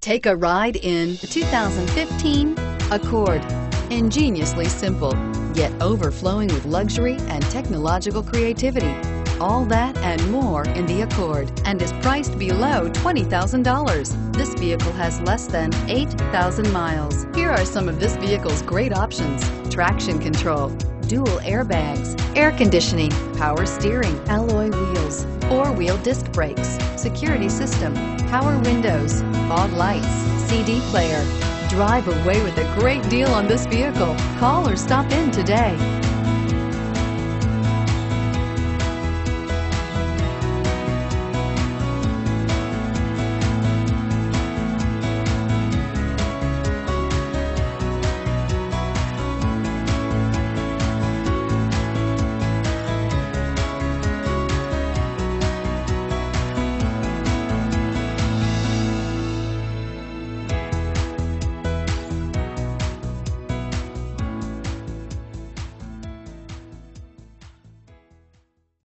Take a ride in the 2015 Accord. Ingeniously simple, yet overflowing with luxury and technological creativity. All that and more in the Accord and is priced below $20,000. This vehicle has less than 8,000 miles. Here are some of this vehicle's great options. Traction control, dual airbags, air conditioning, power steering, alloy wheels, four-wheel disc brakes, security system, power windows, fog lights, CD player. Drive away with a great deal on this vehicle. Call or stop in today.